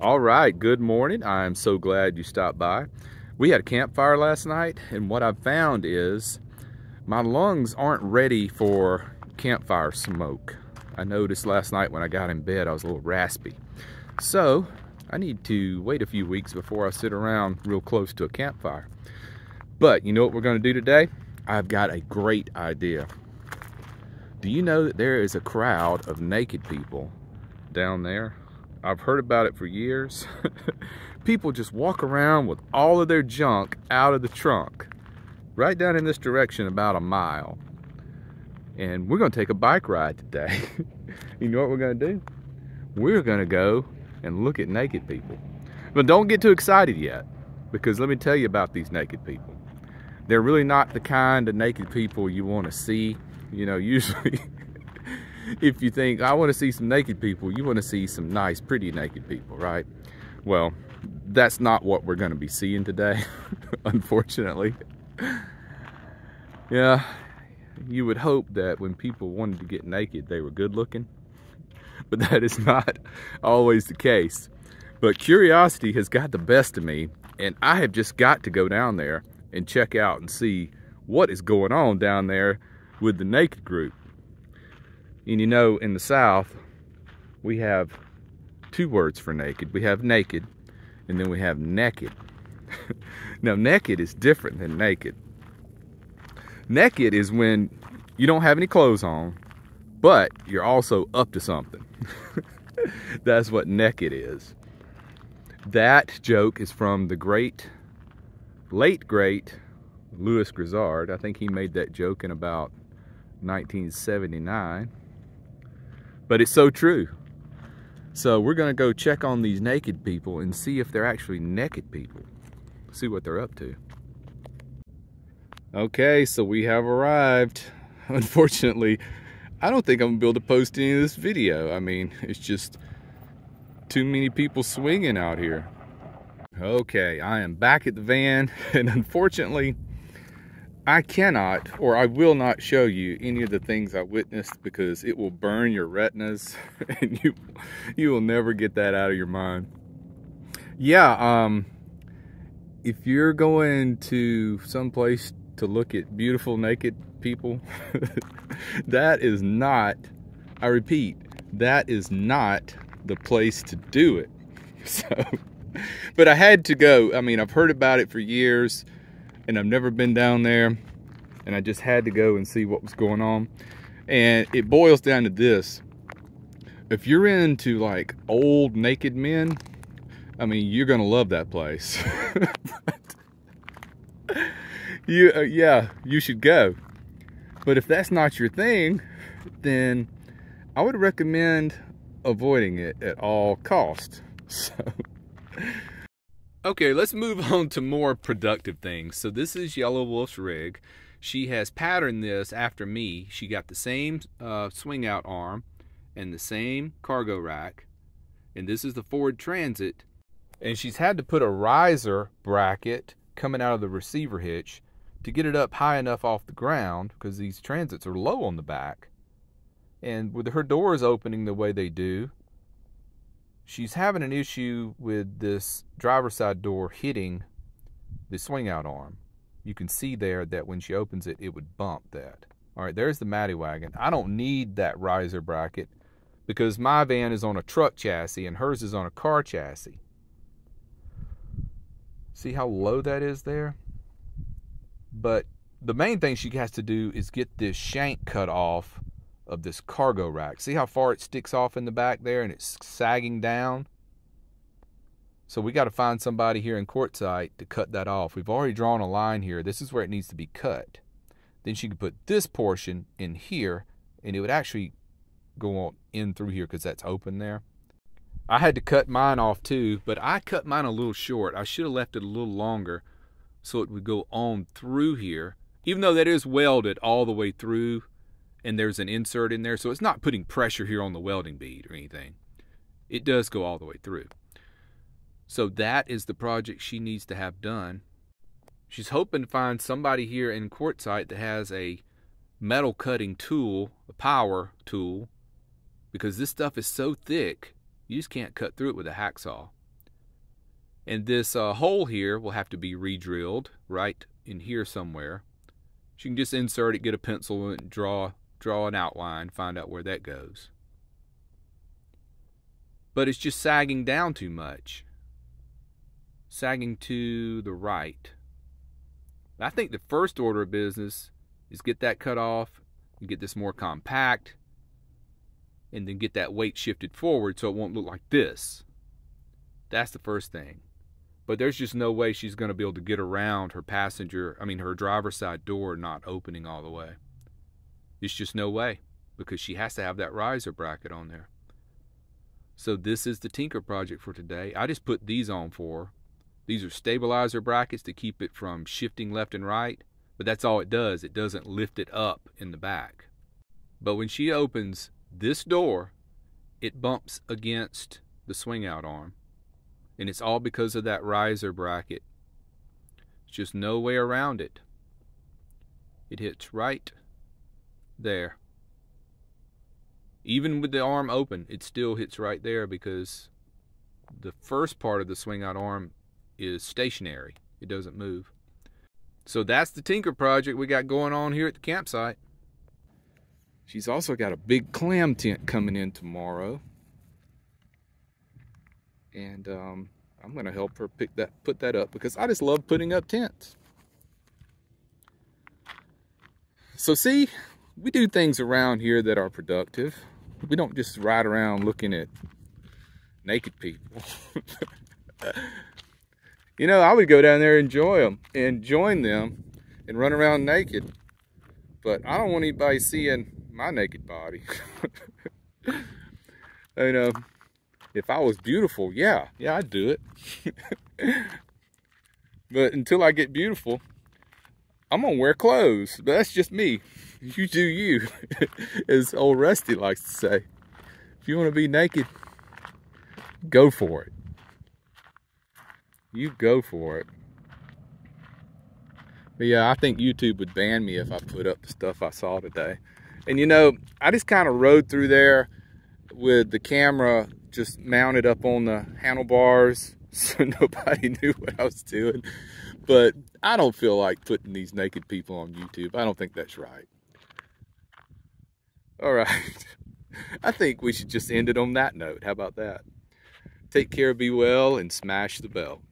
All right, good morning. I'm so glad you stopped by. We had a campfire last night, and what I've found is my lungs aren't ready for campfire smoke. I noticed last night when I got in bed, I was a little raspy. So I need to wait a few weeks before I sit around real close to a campfire. But you know what we're gonna do today? I've got a great idea. Do you know that there is a crowd of naked people down there I've heard about it for years. People just walk around with all of their junk out of the trunk. Right down in this direction about a mile. And we're gonna take a bike ride today. you know what we're gonna do? We're gonna go and look at naked people. But don't get too excited yet, because let me tell you about these naked people. They're really not the kind of naked people you wanna see. You know, usually if you think, I want to see some naked people, you want to see some nice, pretty naked people, right? Well, that's not what we're going to be seeing today, unfortunately. Yeah, you would hope that when people wanted to get naked, they were good looking, but that is not always the case. But curiosity has got the best of me, and I have just got to go down there and check out and see what is going on down there with the naked group. And you know, in the South, we have two words for naked. We have naked, and then we have naked. now, naked is different than naked. Naked is when you don't have any clothes on, but you're also up to something. That's what naked is. That joke is from the great, late great Lewis Grizzard. I think he made that joke in about 1979 but it's so true. So we're gonna go check on these naked people and see if they're actually naked people. See what they're up to. Okay, so we have arrived. Unfortunately, I don't think I'm gonna be able to post any of this video. I mean, it's just too many people swinging out here. Okay, I am back at the van, and unfortunately, I cannot or I will not show you any of the things I witnessed because it will burn your retinas and you you will never get that out of your mind. Yeah, um if you're going to some place to look at beautiful naked people, that is not I repeat, that is not the place to do it. So but I had to go. I mean, I've heard about it for years and I've never been down there and I just had to go and see what was going on. And it boils down to this. If you're into like old naked men, I mean, you're going to love that place. you uh, yeah, you should go. But if that's not your thing, then I would recommend avoiding it at all costs. So Okay, let's move on to more productive things. So this is Yellow Wolf's rig. She has patterned this after me. She got the same uh, swing out arm and the same cargo rack. And this is the Ford Transit. And she's had to put a riser bracket coming out of the receiver hitch to get it up high enough off the ground because these transits are low on the back. And with her doors opening the way they do, she's having an issue with this driver's side door hitting the swing out arm. You can see there that when she opens it, it would bump that. All right, there's the Matty Wagon. I don't need that riser bracket because my van is on a truck chassis and hers is on a car chassis. See how low that is there? But the main thing she has to do is get this shank cut off of this cargo rack. See how far it sticks off in the back there and it's sagging down? So we got to find somebody here in Quartzsite to cut that off. We've already drawn a line here. This is where it needs to be cut. Then she could put this portion in here and it would actually go on in through here because that's open there. I had to cut mine off too, but I cut mine a little short. I should have left it a little longer so it would go on through here. Even though that is welded all the way through, and there's an insert in there, so it's not putting pressure here on the welding bead or anything. It does go all the way through. So that is the project she needs to have done. She's hoping to find somebody here in Quartzsite that has a metal cutting tool, a power tool, because this stuff is so thick, you just can't cut through it with a hacksaw. And this uh, hole here will have to be re-drilled right in here somewhere. She can just insert it, get a pencil, and draw draw an outline, find out where that goes. But it's just sagging down too much. Sagging to the right. I think the first order of business is get that cut off and get this more compact and then get that weight shifted forward so it won't look like this. That's the first thing. But there's just no way she's going to be able to get around her passenger, I mean, her driver's side door not opening all the way. It's just no way because she has to have that riser bracket on there. So this is the Tinker project for today. I just put these on for her. These are stabilizer brackets to keep it from shifting left and right, but that's all it does. It doesn't lift it up in the back. But when she opens this door, it bumps against the swing out arm. And it's all because of that riser bracket. There's just no way around it. It hits right there. Even with the arm open, it still hits right there because the first part of the swing out arm is stationary. It doesn't move. So that's the Tinker project we got going on here at the campsite. She's also got a big clam tent coming in tomorrow. And um, I'm gonna help her pick that put that up because I just love putting up tents. So see, we do things around here that are productive. We don't just ride around looking at naked people. you know, I would go down there and enjoy them and join them and run around naked. But I don't want anybody seeing my naked body. you know, if I was beautiful, yeah, yeah, I'd do it. but until I get beautiful, I'm gonna wear clothes. But that's just me. You do you, as old Rusty likes to say. If you want to be naked, go for it. You go for it. But yeah, I think YouTube would ban me if I put up the stuff I saw today. And you know, I just kind of rode through there with the camera just mounted up on the handlebars so nobody knew what I was doing. But I don't feel like putting these naked people on YouTube. I don't think that's right. All right. I think we should just end it on that note. How about that? Take care, be well, and smash the bell.